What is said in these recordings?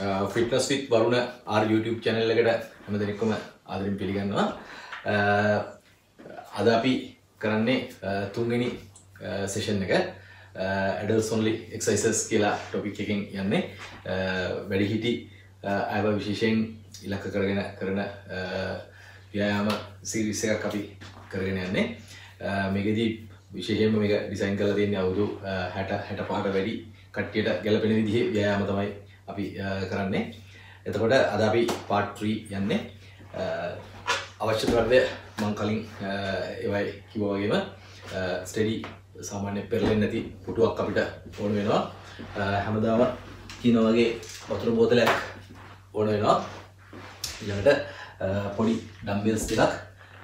Uh, fitness with Varuna R YouTube channel එකට හැම දෙනෙක්කොම ආදරින් පිළිගන්නවා. Uh, අද අපි කරන්නේ uh, තුන්ගනි සෙෂන් එක. ඇඩල් සොන්ලි එක්සයිසස් කියලා ටොපික් එකෙන් යන්නේ. වැඩි හිටි ඇව විශේෂයෙන් ඉලක්ක කරගෙන කරන ව්‍යයාම සිරිස එකක් අපි කරගෙන යන්නේ. මේකදී විශේෂයෙන්ම මේක ඩිසයින් කරලා තියෙන්නේ අවුරුදු 60 65ට වැඩි කට්ටියට ගැලපෙන විදිහේ ව්‍යායාම තමයි අපි කරන්නේ. එතකොට අද අපි පාට් 3 යන්නේ. අවශ්‍ය ද්‍රව්‍ය මං කලින් ඒවයි කිව්වා වගේම ස්ටඩි සාමාන්‍ය පෙරලෙන්නේ නැති පුටුවක් අපිට ඕන වෙනවා. හැමදාම කියන වගේ වතුර බෝතලයක් ඕන වෙනවා. ඊළඟට පොඩි ඩම්බෙල්ස් ටිකක්.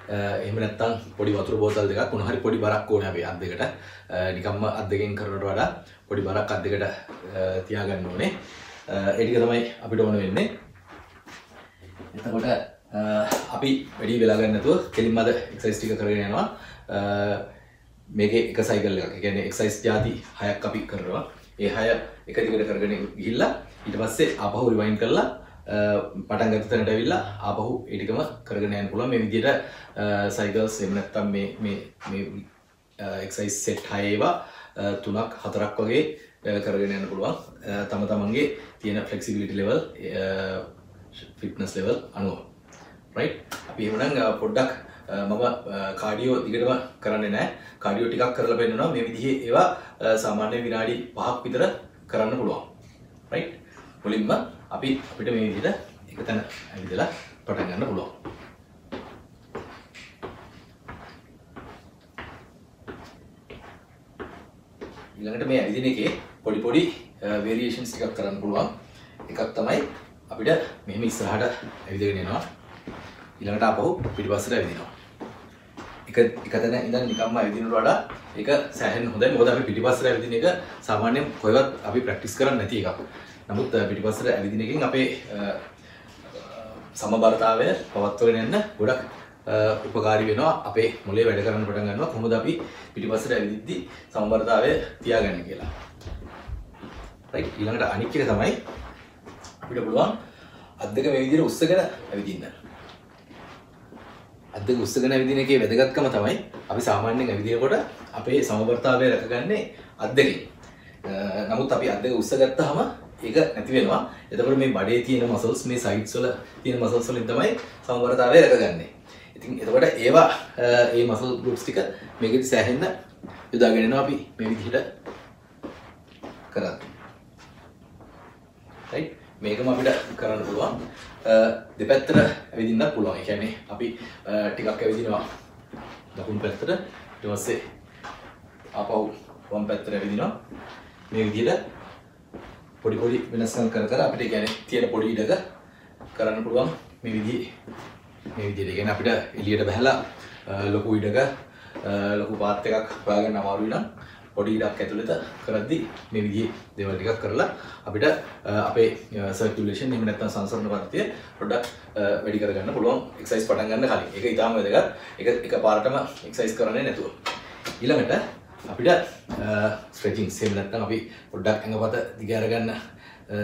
එහෙම නැත්නම් පොඩි වතුර බෝතල් දෙකක්. මොන හරි පොඩි බරක් ඕනේ අපි අත් දෙකට. නිකම්ම අත් දෙකෙන් කරනට වඩා පොඩි බරක් අත් දෙකට තියාගන්න ඕනේ. ඒ ටික තමයි අපිට ඕන වෙන්නේ එතකොට අපි වැඩි වෙලා ගන්න නැතුව කෙලින්ම අද එක්සයිස් ටික කරගෙන යනවා මේකේ එක සයිකල් එකක්. ඒ කියන්නේ එක්සයිස් ಜಾති හයක් අපි කරනවා. ඒ හය එක දිගට කරගෙන ගිහිල්ලා ඊට පස්සේ ආපහු රිවයින්ඩ් කරලා පටන් ගත්ත තැනට ඇවිල්ලා ආපහු ඒ ටිකම කරගෙන යන්න පුළුවන්. මේ විදිහට සයිකල්ස් එහෙම නැත්නම් මේ මේ මේ එක්සයිස් සෙට් හය ඒවා තුනක් හතරක් වගේ කරගෙන යන්න පුළුවන්. තම තමන්ගේ තියෙන ෆ්ලෙක්සිබිලිටි ලෙවල් ෆිට්නස් ලෙවල් අනුව. රයිට් අපි එහෙමනම් පොඩ්ඩක් මම කාඩියෝ දිගටම කරන්නේ නෑ කාඩියෝ ටිකක් කරලා පෙන්නනවා. මේ විදිහේ ඒවා සාමාන්‍ය විනාඩි 5ක් විතර කරන්න පුළුවන්. රයිට් මුලින්ම අපි අපිට මේ විදිහට එක තැන ඇවිදලා පටන් ගන්න පුළුවන්. ඊළඟට මේ ඇවිදින එකේ පොඩි පොඩි වේරියේෂන්ස් ටිකක් කරන්න පුළුවන්. එකක් තමයි අපිට මෙහෙම ඉස්සරහට ඇවිදගෙන යනවා ඊළඟට ආපහු පිටිපස්සට ඇවිදිනවා. එක එක තැන ඉඳන් නිකම්ම ඇවිදිනට වඩා ඒක සෑහෙන හොඳයි. මොකද අපි පිටිපස්සට ඇවිදින එක සාමාන්‍යයෙන් කොහෙවත් අපි ප්‍රැක්ටිස් කරන්නේ නැති එකක්. නමුත් පිටිපස්සට ඇවිදින එකෙන් අපේ සමබරතාවය පවත්වගෙන යන්න ගොඩක් උපකාරී වෙනවා අපේ මොලේ වැඩ කරන්න පටන් ගන්නවා කොහොමද අපි පිටිපස්සට ඇවිදිද්දි සමබරතාවය තියාගන්නේ කියලා රයිට් ඊළඟට අනික් එක තමයි අපිට පුළුවන් අත් දෙක මේ විදිහට උස්සගෙන ඇවිදින්න. අත් දෙක උස්සගෙන ඇවිදින එකේ වැදගත්කම තමයි අපි සාමාන්‍යයෙන් ඇවිදිනකොට අපේ සමබරතාවය රැකගන්නේ අත් දෙකෙන්. නමුත් අපි අත් දෙක උස්සගත්තාම ඒක නැති වෙනවා. එතකොට මේ බඩේ තියෙන මසල්ස් මේ සයිඩ්ස් වල තියෙන මසල්ස් වලින් තමයි සමබරතාවය රැකගන්නේ. ඉතින් එතකොට ඒවා ඒ මසල් ගෲප්ස් ටික මේකෙදි සෑහෙන්න යොදාගෙන යනවා අපි මේ විදිහට කරද්දී. right මේකම අපිට කරන්න පුළුවන් දෙපැත්තට ඇවිදින්න පුළුවන්. ඒ කියන්නේ අපි ටිකක් ඇවිදිනවා දකුණු පැත්තට ඊට පස්සේ ආපහු වම් පැත්තට ඇවිදිනවා. මේ විදිහට පොඩි පොඩි වෙනස්කම් කර කර අපිට කියන්නේ තියෙන පොඩි ඉඩක කරන්න පුළුවන් මේ විදිහේ මේ විදිහට. ඒ කියන්නේ අපිට එළියට බහලා ලොකු ඉඩක ලොකු පාත් එකක් හොයාගන්න අමාරුයි නම් පොඩි ඉඩක් ඇතුළත කරද්දි මේ විදිහේ දේවල් ටිකක් කරලා අපිට අපේ සර්කියුලේෂන් එහෙම නැත්නම් සංසරණ පද්ධතිය පොඩ්ඩක් වැඩි කරගන්න පුළුවන් එක්සර්සයිස් පටන් ගන්න කලින්. ඒක ඊටාම වැදගත්. ඒක එකපාරටම එක්සර්සයිස් කරන්නේ නැතුව. ඊළඟට අපිට ස්ට්‍රෙචින්ග්ස් එහෙම නැත්නම් අපි පොඩ්ඩක් ඇඟපත දිග අරගන්න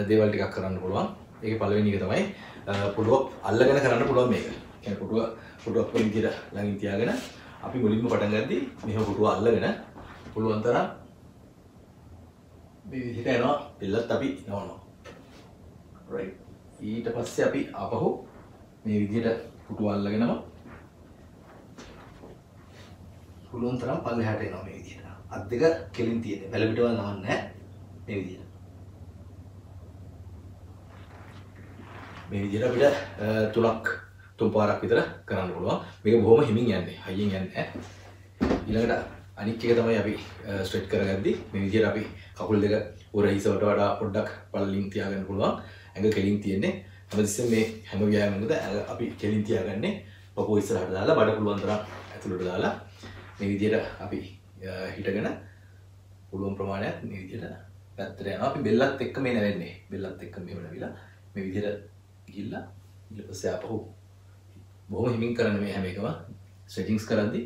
දේවල් ටිකක් කරන්න පුළුවන්. ඒකේ පළවෙනි එක තමයි පුඩුව අල්ලගෙන කරන්න පුළුවන් මේක. කියන්නේ පුඩුව පුඩුවක් වලින් විදිහට ළඟින් තියාගෙන අපි මුලින්ම පටන් ගද්දී මෙහෙම පුඩුව අල්ලගෙන පුළුවන් තරම් මේ විදිහට යනවා. පිල්ලත් අපි නවනවා. රයිට් ඊට පස්සේ අපි ආපහු මේ විදිහට පුටුව අල්ලගෙනම පුළුවන් තරම් පල්ලෙහාට එනවා මේ විදිහට අත් දෙක කෙලින් තියෙන්නේ. බැල පිටවල් නවන්නේ නැහැ මේ විදිහට මේ විදිහට අපිට තුනක් තුන් පාරක් විතර කරන්න පුළුවන්. මේක බොහොම හිමින් යන්නේ හයියෙන් යන්නේ නැහැ. ඊළඟට අනික් එක තමයි අපි ස්ට්‍රෙච් කරගද්දි මේ විදිහට අපි කකුල් දෙක උර හිසවට වඩා පොඩ්ඩක් පල්ලින් තියාගන්න පුළුවන්. ඇඟ කෙලින් තියෙන්නේ. හැමතිස්සෙම මේ හැම ව්‍යායාමයකද අපි කෙලින් තියාගන්නේ පපුව ඉස්සරහට දාලා බඩ පුළුවන් තරම් ඇතුළට දාලා. මේ විදිහට අපි හිටගෙන පුළුවන් ප්‍රමාණයක් මේ විදිහට පැත්තට යනවා. අපි බෙල්ලත් එක්ක මේ නැවෙන්නේ බෙල්ලත් එක්ක මෙහෙම නැවිලා මේ විදිහට ගිහිල්ලා ඊට පස්සේ ආපහු බොහොම හිමින් කරන්න මේ හැම එකම ස්ට්‍රෙචින්ග්ස් කරද්දී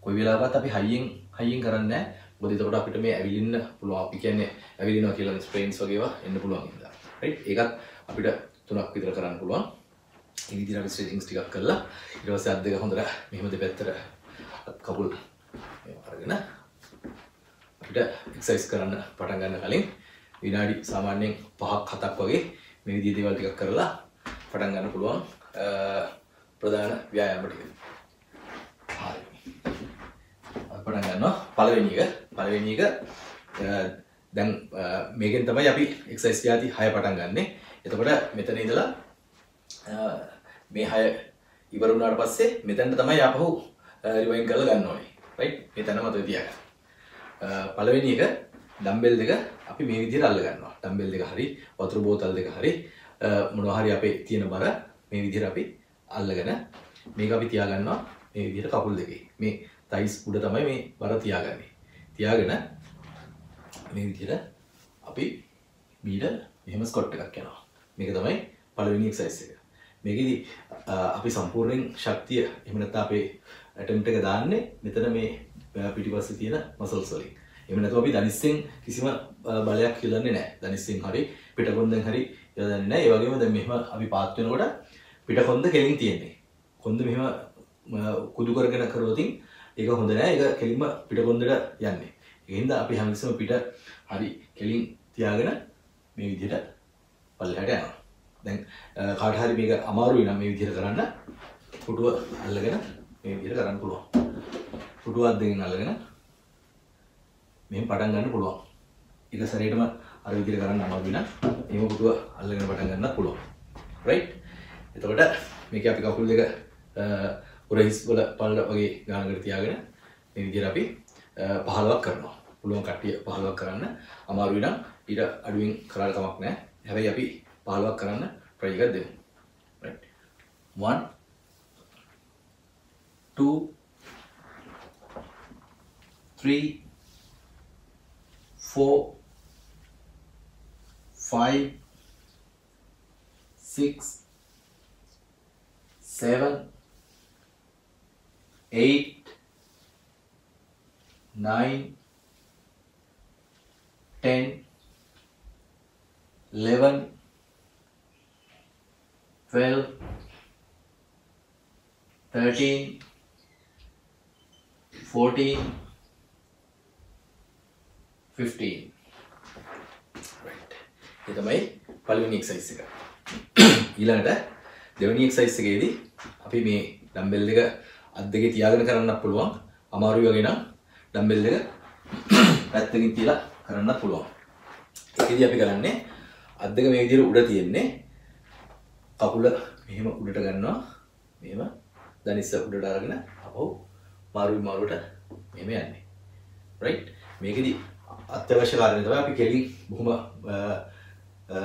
කොයි වෙලාවකත් අපි හයියෙන් හයියෙන් කරන්නේ නැහැ. මොකද එතකොට අපිට මේ ඇවිලින්න පුළුවන්. අපි කියන්නේ ඇවිලිනවා කියලා ස්ප්‍රේන්ස් වගේ ඒවා එන්න පුළුවන් ඉඳලා ඒකත් අපිට තුනක් විතර කරන්න පුළුවන්. ඉදිරි අපි ස්ට්‍රෙචින්ග්ස් ටිකක් කරලා ඊට පස්සේ අත් දෙක හොඳට මෙහෙම දෙපැත්තට අත් කකුල් අරගෙන අපිට එක්සයිස් කරන්න පටන් ගන්න කලින් විනාඩි සාමාන්‍යයෙන් පහක් හතක් වගේ මේ විදිහේ දේවල් ටිකක් කරලා පටන් ගන්න පුළුවන්. ප්‍රධාන ව්‍යායාම ටික. හරි. පටන් ගන්නවා පළවෙනි එක පළවෙනි එක දැන් මේකෙන් තමයි අපි එක්සයිස් ජාති 6 පටන් ගන්නෙ. එතකොට මෙතන ඉඳලා මේ 6 ඉවර වුණාට පස්සේ මෙතනට තමයි ආපහු රිවයින් කරලා ගන්න ඕනේ. රයිට්? මෙතන මතක තියාගන්න. පළවෙනි එක ඩම්බෙල් දෙක අපි මේ විදිහට අල්ල ගන්නවා. ඩම්බෙල් දෙක හරි වතුර බෝතල් දෙක හරි මොනවා හරි අපේ තියෙන බර මේ විදිහට අපි අල්ලගෙන මේක අපි තියාගන්නවා මේ විදිහට කකුල් දෙකේ. මේ තයිස් උඩ තමයි මේ බර තියාගන්නේ. තියාගෙන මේ විදිහට අපි මීට මෙහෙම ස්කොට් එකක් යනවා. මේක තමයි පළවෙනි එක්සයිස් එක. මේකෙදි අපි සම්පූර්ණයෙන් ශක්තිය එහෙම නැත්නම් අපේ ඇටම්ප් එක දාන්නේ මෙතන මේ පිටිපස්සේ තියෙන මසල්ස් වලින්. එහෙම නැත්නම් අපි දනිස්සෙන් කිසිම බලයක් යොදන්නේ නැහැ. දනිස්සෙන් හරි පිටකොන්දෙන් හරි යොදන්නේ නැහැ. ඒ වගේම දැන් මෙහෙම අපි පාත් වෙනකොට පිටකොන්ද කෙලින් තියෙන්නේ. කොන්ද මෙහෙම කුදු කරගෙන කරොතින් ඒක හොඳ නෑ. ඒක කෙලින්ම පිටකොන්දට යන්නේ. ඒ හින්දා අපි හැමතිස්සෙම පිට හරි කෙලින් තියාගෙන මේ විදිහට පල්ලෙහාට යනවා. දැන් කාට හරි මේක අමාරුයි නම් මේ විදිහට කරන්න පුටුව අල්ලගෙන මේ විදිහට කරන්න පුළුවන්. පුටුව අත් දෙකෙන් අල්ලගෙන මෙහෙම පටන් ගන්න පුළුවන්. එක සැරේටම අර විදිහට කරන්න අමාරුයි නම් එහෙම පුටුව අල්ලගෙන පටන් ගන්නත් පුළුවන්. right? එතකොට මේක අපි කකුල් දෙක උරහිස් වල පල්ල වගේ ගානකට තියාගෙන මේ විදිහට අපි 15ක් කරනවා. පුළුවන් කට්ටිය 15ක් කරන්න අමාරුයි නම් ඊට අඩුවෙන් කරලා කමක් නැහැ. හැබැයි අපි 15ක් කරන්න try එකක් දෙමු. right. 1 2 3 4 5 6 7 8 9 10 11 12 13 14 15 right. ඒ තමයි පළවෙනි එක්සයිස් එක ඊළඟට දෙවෙනි එක්සයිස් එකේදී අපි මේ ඩම්බෙල් දෙක අත් දෙකේ තියාගෙන කරන්නත් පුළුවන්. අමාරුයි වගේ නම් ඩම්බෙල් දෙක පැත්තකින් තියලා කරන්නත් පුළුවන්. ඒකෙදී අපි කරන්නේ අත් දෙක මේ විදිහට උඩ තියෙන්නේ. කකුල මෙහෙම උඩට ගන්නවා. මෙහෙම දනිස්ස උඩට අරගෙන අපහු මාරුයි මාරුවට මෙහෙම යන්නේ. රයිට් මේකෙදි අත්‍යවශ්‍ය කාරණේ තමයි අපි කෙලින් බොහොම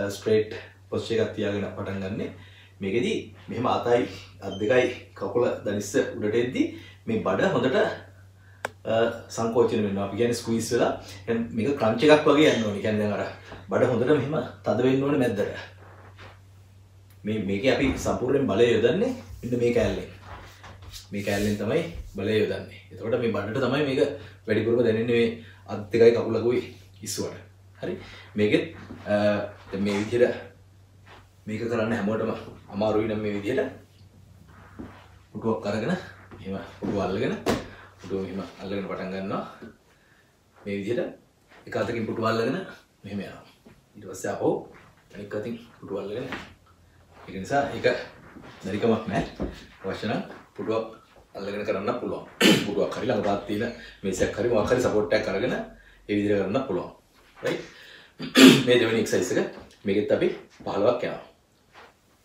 ස්ට්‍රේට් පොස්චර් එකක් තියාගෙන පටන් ගන්නෙ. මේකෙදි මෙහෙම අතයි අත් දෙකයි කකුල දනිස්ස උඩට එද්දි මේ බඩ හොඳට සංකෝචන වෙන්න අපි කියන්නේ ස්ක්වීස් වෙලා මේක ක්‍රන්ච් එකක් වගේ යන්න ඕනේ. කියන්නේ දැන් අර බඩ හොඳට මෙහෙම තද වෙන්න ඕනේ මැද්දට. මේ මේකේ අපි සම්පූර්ණයෙන් බලය යොදන්නේ මෙන්න මේ කෑල්ලෙන්. මේ කෑල්ලෙන් තමයි බලය යොදන්නේ. එතකොට මේ බඩට තමයි මේක වැඩිපුරම දැනෙන්නේ මේ අත් දෙකයි කකුලකුයි ඉස්සුවට. හරි. මේකෙත් දැන් මේ විදිහට මේක කරන්න හැමෝටම අමාරුයි නම් මේ විදිහට පුටුවක් අරගෙන එහෙම පුටුව අල්ලගෙන පුටුව මෙහෙම අල්ලගෙන පටන් ගන්නවා. මේ විදිහට එක අතකින් පුටුව අල්ලගෙන මෙහෙම යනවා. ඊට පස්සේ ආපහු අනිත් අතින් පුටුව අල්ලගෙන ඒක නිසා ඒක බැරිකමක් නැහැ. අවශ්‍ය නම් පුටුවක් අල්ලගෙන කරන්න පුළුවන්. පුටුවක් හරි ළඟට තියෙන මේසයක් හරි මොකක් හරි සපෝට් එකක් අරගෙන ඒ විදිහට කරන්න පුළුවන්. right? මේ දෙවෙනි එක්සයිස් එක මේකෙත් අපි 15ක් යනවා.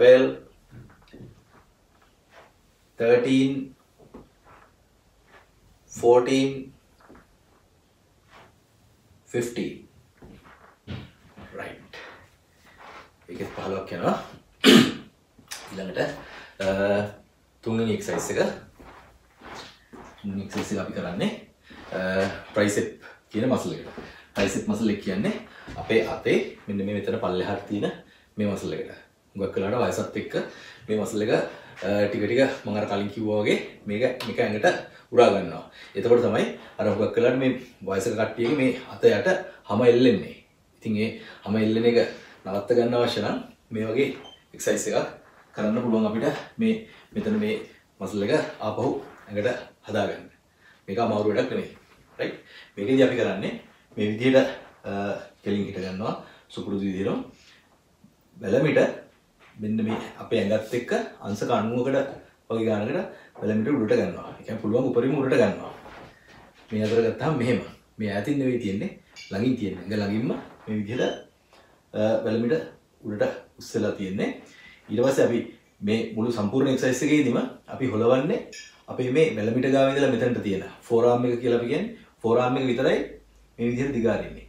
12 13 14 15 එකෙත් පහලක් යනවා. ඊළඟට තුන්වෙනි එක්සයිස් එක. එක්සයිස් එක අපි කරන්නේ ප්‍රයිසෙප් කියන මසල් එකට. ප්‍රයිසෙප් මසල් එක කියන්නේ අපේ අතේ මෙන්න මේ මෙතන පල්ලෙහාට තියෙන මේ මසල් එකට. ගොඩක් වෙලාවට වයසත් එක්ක මේ මසල් එක ටික ටික මම අර කලින් කිව්වා වගේ මේක මේක ඇඟට උරා ගන්නවා. එතකොට තමයි අර හුඟක් වෙලාවට මේ වයසක කට්ටියගේ මේ අත යට හැම එල්ලෙන්නේ. ඉතින් ඒ හැම එල්ලෙන එක නවත්ත ගන්න අවශ්‍ය නම් මේ වගේ එක්සයිස් එකක් කරන්න පුළුවන් අපිට මේ මෙතන මේ මසල් එක ආපහු ඇඟට හදාගන්න. මේක අමාරු වැඩක් නෙමෙයි. රයිට්? මේකදී අපි කරන්නේ මේ විදිහට කෙලින් හිට ගන්නවා සුපුරුදු විදිහට වැලමිට මෙන්න මේ අපේ ඇඟත් එක්ක අංශක 90කට වගේ ගානකට වැලමිට උඩට ගන්නවා. ඒ කියන්නේ පුළුවන් උඩරිම උඩට ගන්නවා. මේ අතර ගත්තාම මෙහෙම. මේ ඈතින් නෙවෙයි තියෙන්නේ ළඟින් තියෙන්නේ. ඇඟ ළඟින්ම මේ විදිහට වැලමිට උඩට උස්සලා තියෙන්නේ. ඊට පස්සේ අපි මේ මුළු සම්පූර්ණ එක්සයිස් එකේදීම අපි හොලවන්නේ අපේ මේ වැලමිට ගාව ඉඳලා මෙතනට තියෙන ෆෝරාම් එක කියලා අපි කියන්නේ ෆෝරාම් එක විතරයි මේ විදිහට දිගාරින්නේ.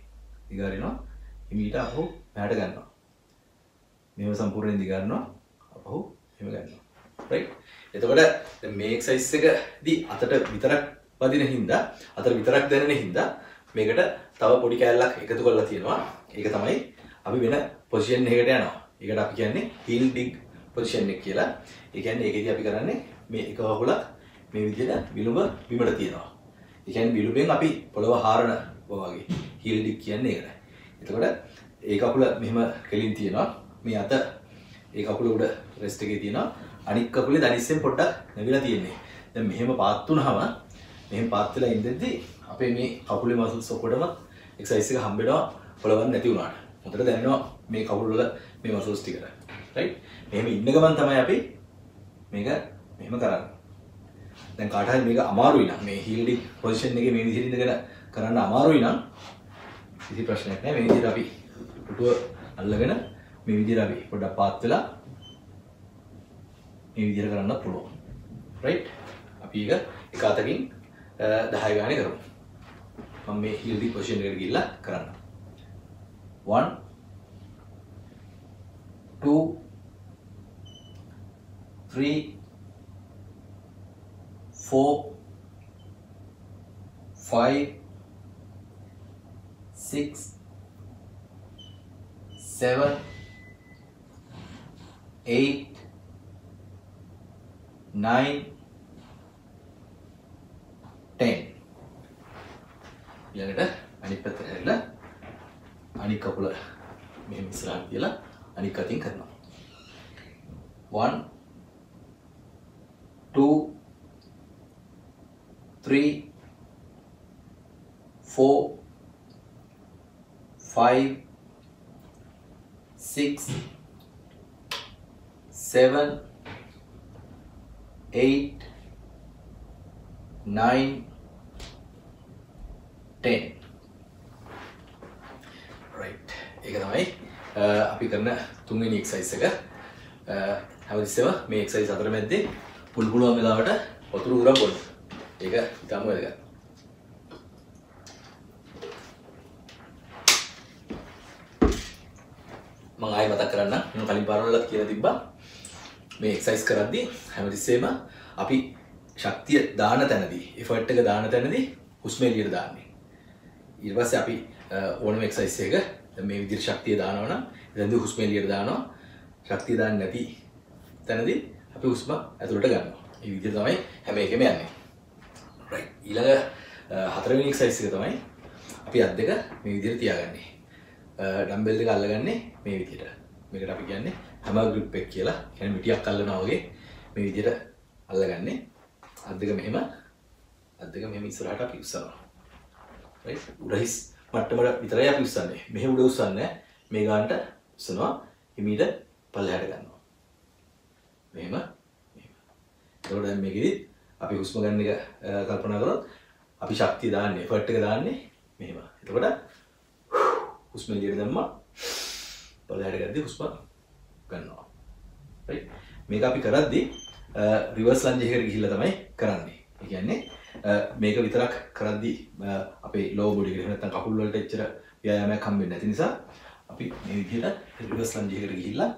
දිගාරිනවා. හිමීට අපහු පැහැට ගන්නවා. මෙම සම්පූර්ණයෙන් දිගාරනවා අපහු එහෙම ගන්නවා. රයිට්. එතකොට මේ එක්සයිස් එකදී අතට විතරක් වදින හින්දා අතට විතරක් දැනෙන හින්දා මේකට තව පොඩි කෑල්ලක් එකතු කරලා තියෙනවා. ඒක තමයි අපි වෙන පොසිෂන් එකකට යනවා. ඒකට අපි කියන්නේ heel dig පොසිෂන් එක කියලා. ඒ කියන්නේ ඒකෙදී අපි කරන්නේ මේ එක වහුලක් මේ විදිහට විලුඹ බිමට තියනවා. ඒ කියන්නේ විලුඹෙන් අපි පොළව හාරන වගේ heel dig කියන්නේ ඒකට. එතකොට ඒ කකුල මෙහෙම කෙලින් තියෙනවා. මේ අත ඒ කකුල උඩ රෙස්ට් එකේ තියෙනවා. අනික් කකුලේ දනිස්සෙන් පොඩ්ඩක් නැවිලා තියෙන්නේ. දැන් මෙහෙම පාත් වුනහම මෙහෙම පාත් වෙලා ඉඳද්දි අපේ මේ කකුලේ මසල්ස් ඔක්කොටම එක්සර්සයිස් එක හම්බෙනවා පොළවන් නැති වුණාට. හොඳට දැනෙනවා මේ කකුල් වල මේ මසල්ස් ටිකට. රයිට්? මෙහෙම ඉන්න ගමන් තමයි අපි මේක මෙහෙම කරන්නේ. දැන් කාට හරි මේක අමාරුයි නම් මේ heel dig position එකේ මේ විදිහට ඉඳගෙන කරන්න අමාරුයි නම් කිසි ප්‍රශ්නයක් නැහැ. මේ විදිහට අපි පුටුව අල්ලගෙන මේ විදිහට අපි පොඩ්ඩක් පාත් වෙලා මේ විදිහට කරන්න පුළුවන්. රයිට්? අපි ඒක එක අතකින් 10 ගානේ කරමු. මම මේ heel dig position එකට ගිහිල්ලා කරන්න. 1 2 3 4 5 6 7 8 9 10 ඊළඟට අනිත් පැත්තට හැරිලා අනිත් කකුල මෙහෙම ඉස්සරහට තියලා අනිත් අතින් කරනවා 1 2 3 4 5 6 7 8 9 10 right. ඒක තමයි uh, අපි කරන තුන්වෙනි එක්සයිස් එක. Uh, හැමතිස්සෙම මේ එක්සයිස් අතර මැද්දේ පුළු පුළුවන් වෙලාවට වතුර උරා බොන්න ඒක ඉතාම වැදගත්. මම ආයෙ මතක් කරන්න. මම කලින් පාරවලත් කියලා තිබ්බා. මේ එක්සයිස් කරද්දී හැමතිස්සෙම අපි ශක්තිය දාන තැනදී එෆර්ට් එක දාන තැනදී හුස්ම එළියට දාන්නේ. ඊට පස්සේ අපි ඕනම එක්සයිස් එක මේ විදිහට ශක්තිය දානවා නම් එතනදී හුස්ම එළියට දානවා. ශක්තිය දාන්නේ නැති තැනදී අපි හුස්ම ඇතුළට ගන්නවා. මේ විදිහට තමයි හැම එකෙම යන්නේ. රයිට් ඊළඟ හතරවෙනි එක්සයිස් එක තමයි අපි අත් දෙක මේ විදිහට තියාගන්නේ. ඩම්බෙල් දෙක අල්ලගන්නේ මේ විදිහට. මේකට අපි කියන්නේ හැම ග්‍රිප් එක කියලා කියන්නේ මිටියක් අල්ලනවා වගේ මේ විදිහට අල්ලගන්නේ. අත් දෙක මෙහෙම අත් දෙක මෙහෙම ඉස්සරහට අපි උස්සනවා. රයිට් උඩහිස් මට්ටමට විතරයි අපි උස්සන්නේ. මෙහෙ උඩ උස්සන්නේ මේ ගානට උස්සනවා. හිමීට පල්ලෙහාට ගන්නවා. මෙහෙම මෙහෙම. එතකොට දැන් මේකෙදි අපි හුස්ම ගන්න එක කල්පනා කරොත් අපි ශක්තිය දාන්නේ එෆර්ට් එක දාන්නේ මෙහෙම. එතකොට හුස්ම එළියට දැම්මා. පල්ලෙහාට ගද්දී හුස්ම ගන්නවා රයිට් මේක අපි කරද්දී රිවර්ස් ලන්ජ් එකකට ගිහිල්ලා තමයි කරන්නේ. ඒ කියන්නේ මේක විතරක් කරද්දී අපේ ලෝ බොඩි එකට නැත්නම් කකුල් වලට එච්චර ව්‍යායාමයක් හම්බෙන්නේ නැති නිසා අපි මේ විදිහට රිවර්ස් ලන්ජ් එකකට ගිහිල්ලා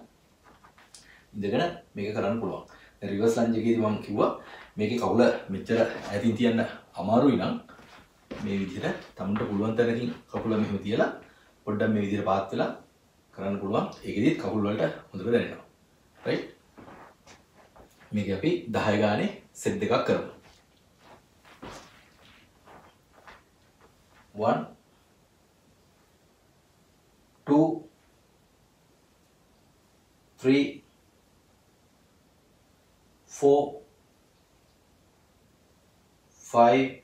ඉඳගෙන මේක කරන්න පුළුවන්. දැන් රිවර්ස් ලන්ජ් එකේදී මම කිව්වා මේකේ කකුල මෙච්චර ඈතින් තියන්න අමාරුයි නම් මේ විදිහට තමුන්ට පුළුවන් තැනකින් කකුල මෙහෙම තියලා පොඩ්ඩක් මේ විදිහට පාත් වෙලා කරන්න පුළුවන්. ඒකෙදිත් කකුල් වලට හොඳට දැනෙනවා. රයිට්? මේක අපි 10 ගානේ සෙට් දෙකක් කරමු. 1 2 3 4 5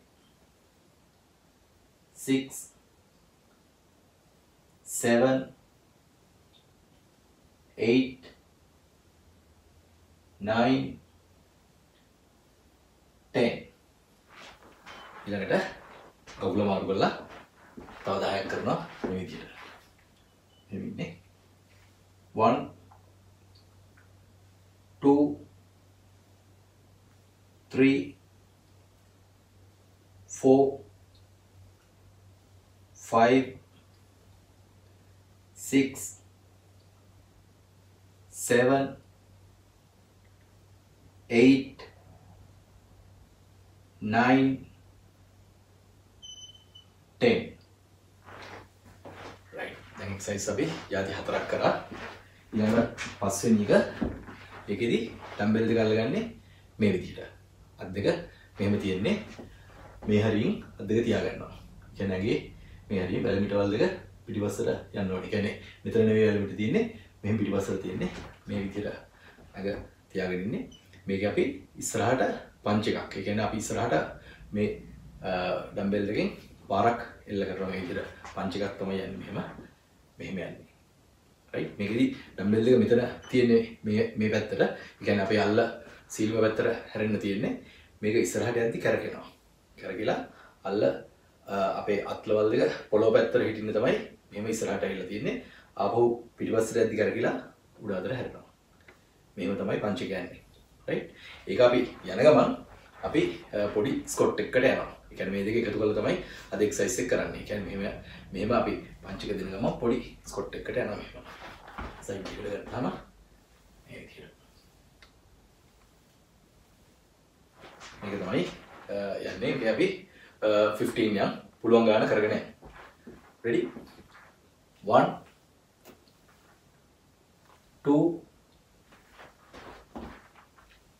6 7 8 9 10 ඊළඟට කකුල මාරු කරලා තව 10ක් කරනවා මේ විදිහට මෙහෙම ඉන්නේ 1 2 3 4 5 6 7 8 9 10 right. දැන් එක්සයිස් අපි යාති හතරක් කරා. ඊළඟ පස්වෙනි එක. ඒකෙදි ඩම්බෙල් දෙක අල්ලගන්නේ මේ විදිහට. අත් දෙක මෙහෙම තියෙන්නේ. මේ හරියින් අත් දෙක තියාගන්නවා. කියන්නේ ඇගේ මේ හරිය බැලමිටවල් දෙක පිටිපස්සට යන්න ඕනේ. කියන්නේ මෙතන නෙවෙයි බැලමිට තියෙන්නේ මෙහෙම පිටිපස්සට තියෙන්නේ. මේ විදිහට ඇඟ තියාගෙන ඉන්නේ. මේක අපි ඉස්සරහට පංච් එකක්. ඒ කියන්නේ අපි ඉස්සරහට මේ ඩම්බෙල් දෙකෙන් පාරක් එල්ල කරනවා මේ විදිහට පංච් එකක් තමයි යන්නේ මෙහෙම මෙහෙම යන්නේ. රයිට් මේකෙදි ඩම්බෙල් දෙක මෙතන තියෙන්නේ මේ මේ පැත්තට. ඒ කියන්නේ අපි අල්ල සීල්ම පැත්තට හැරෙන්න තියෙන්නේ. මේක ඉස්සරහට යද්දි කැරකෙනවා. කැරකිලා අල්ල අපේ අත්ලවල් දෙක පොළොව පැත්තට හිටින්න තමයි මෙහෙම ඉස්සරහට ඇවිල්ලා තියෙන්නේ. ආපහු පිටිපස්සට යද්දි කැරකිලා උඩ අතට හැරෙනවා. මෙහෙම තමයි පංච කියන්නේ. රයිට්? ඒක අපි යන ගමන් අපි පොඩි ස්කොට් එකකට යනවා. ඒ කියන්නේ මේ දෙක එකතු කරලා තමයි අද එක්සර්සයිස් එක කරන්නේ. ඒ කියන්නේ මෙහෙම මෙහෙම අපි පංච එක දෙන ගමන් පොඩි ස්කොට් එකකට යනවා මෙහෙම. සයිඩ් එකට ගත්තාම මේ විදිහට. මේක තමයි යන්නේ. මේ අපි 15 යම් පුළුවන් ගාන කරගෙන යන්න. ready 1 2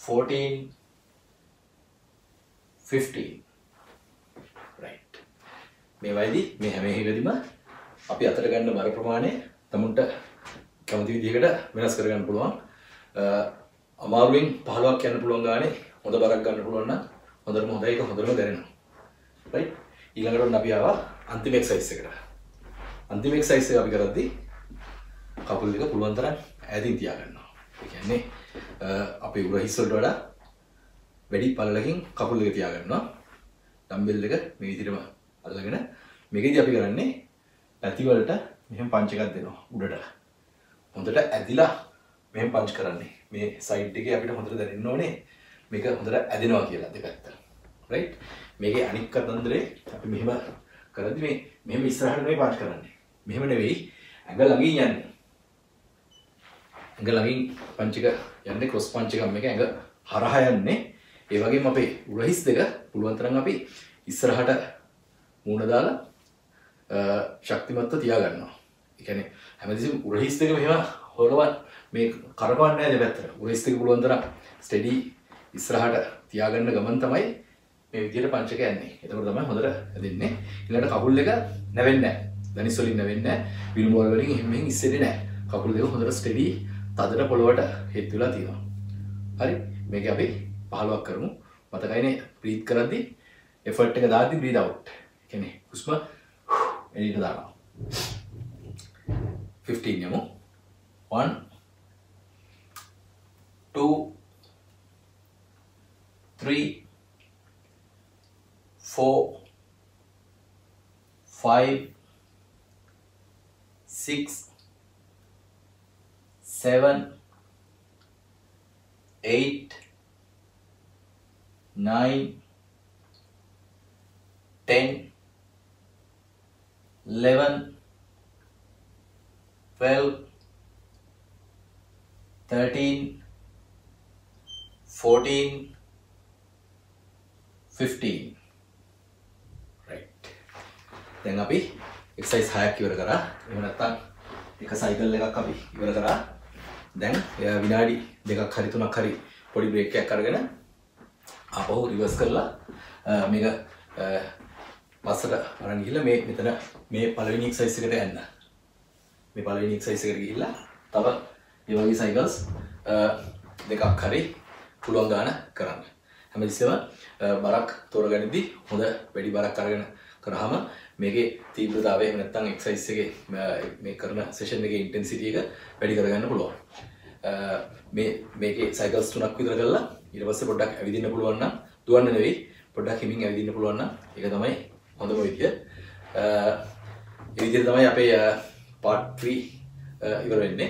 14 15 right. මේ වයිදී මේ හැම එකකදීම අපි අතට ගන්න බර ප්‍රමාණය තමුන්ට කැමති විදිහකට වෙනස් කරගන්න පුළුවන්. අමාරුවෙන් 15ක් යන්න පුළුවන් ගානේ හොඳ බරක් ගන්න පුළුවන් නම් හොඳටම හොඳයි ඒක හොඳටම දැනෙනවා. Right? ඊළඟට අපි ආවා අන්තිම එක්සයිස් එකට. අන්තිම එක්සයිස් එක අපි කරද්දී කකුල් දෙක පුළුවන් තරම් ඈතින් තියාගන්නවා. ඒ කියන්නේ අපේ උර හිස් වලට වඩා වැඩි පළලකින් කකුල් දෙක තියාගන්නවා. ඩම්බෙල් දෙක මේ විදිහටම අල්ලගෙන මේකෙදි අපි කරන්නේ ඇති වලට මෙහෙම පංච් එකක් දෙනවා උඩට. හොඳට ඇදිලා මෙහෙම පංච් කරන්නේ. මේ සයිඩ් එකේ අපිට හොඳට දැනෙන්න ඕනේ මේක හොඳට ඇදෙනවා කියලා දෙපැත්ත. රයිට් මේකේ අනික් කතන්දරේ අපි මෙහෙම කරද්දි මේ මෙහෙම ඉස්සරහට නෙවෙයි පංච් කරන්නේ. මෙහෙම නෙවෙයි ඇඟ ළඟින් යන්නේ. ඇඟ ළඟින් පංච් එක යන්නේ ක්‍රොස් පංච් එකක් මේක ඇඟ හරහා යන්නේ ඒ වගේම අපේ උරහිස් දෙක පුළුවන් තරම් අපි ඉස්සරහට මූණ දාලා ශක්තිමත්ව තියාගන්නවා. ඒ කියන්නේ හැමතිස්සෙම උරහිස් දෙක මෙහෙම හොලවන් මේ කරකවන්නේ නැහැ දෙපැත්තට. උරහිස් දෙක පුළුවන් තරම් ස්ටෙඩි ඉස්සරහට තියාගන්න ගමන් තමයි මේ විදිහට පංච එක යන්නේ. එතකොට තමයි හොඳට දෙන්නේ. ඊළඟට කකුල් දෙක නැවෙන්නේ නැහැ. දනිස් වලින් නැවෙන්නේ නැහැ. විල් බෝල් වලින් එහෙම මෙහෙම ඉස්සෙන්නේ නැහැ. කකුල් දෙක හොඳට ස්ටෙඩි තදට පොළොවට හෙත් වෙලා තියෙනවා. හරි. මේක අපි 15ක් කරමු. මතකයිනේ බ්‍රීත් කරද්දී එෆර්ට් එක දාද්දී බ්‍රීත් අවුට්. කියන්නේ හුස්ම එළියට දානවා. 15 යමු 1 2 3 4 5 6 7 8 9 10 11 12 13 14 15 right. දැන් අපි එක්සයිස් හයක් ඉවර කරා. එහෙම නැත්නම් එක සයිකල් එකක් අපි ඉවර කරා දැන් එයා විනාඩි දෙකක් හරි තුනක් හරි පොඩි බ්‍රේක් එකක් අරගෙන ආපහු රිවර්ස් කරලා අ, මේක අ, පස්සට අරන් ගිහිල්ලා මේ මෙතන මේ පළවෙනි එක්සයිස් එකට යන්න. මේ පළවෙනි එක්සයිස් එකට ගිහිල්ලා තව ඒ වගේ සයිකල්ස් දෙකක් හරි පුළුවන් ගාන කරන්න. හැමතිස්සෙම අ, බරක් තෝරගනිද්දි හොඳ වැඩි බරක් අරගෙන කරාම මේකේ තීව්‍රතාවය එහෙම නැත්නම් එක්සයිස් එකේ අ, මේ කරන සෙෂන් එකේ ඉන්ටෙන්සිටි එක වැඩි කරගන්න පුළුවන් අ, මේ මේකේ සයිකල්ස් තුනක් විතර කරලා ඊට පස්සේ පොඩ්ඩක් ඇවිදින්න පුළුවන් නම් දුවන්න නෙවෙයි පොඩ්ඩක් හිමින් ඇවිදින්න පුළුවන් නම් ඒක තමයි හොඳම විදිය. අ, ඒ විදිහට තමයි අපේ පාට් 3 ඉවර වෙන්නේ.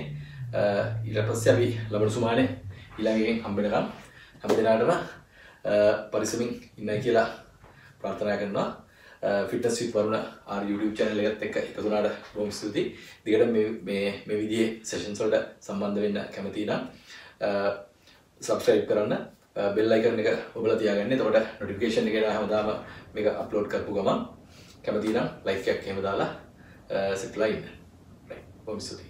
අ, ඊට පස්සේ අපි ලබන සුමානේ ඊළඟ එකෙන් හම්බෙනකම් හැම දිනාටම පරිස්සමින් ඉන්නයි කියලා ප්‍රාර්ථනා කරනවා. Fitness with Varuna R YouTube channel එකත් එක්ක එකතු වුණාට බොහොම ස්තුතියි. දිගට මේ මේ මේ විදිහේ sessions වලට සම්බන්ධ වෙන්න කැමති නම් සබස්ක්‍රයිබ් කරන්න බෙල් අයිකන් එක ඔබලා තියාගන්න. එතකොට notification එක එනවා හැමදාම මේක අප්ලෝඩ් කරපු ගමන් කැමති නම් ලයික් එකක් එහෙම දාලා සිටලා ඉන්න. right. බොහොම ස්තුතියි.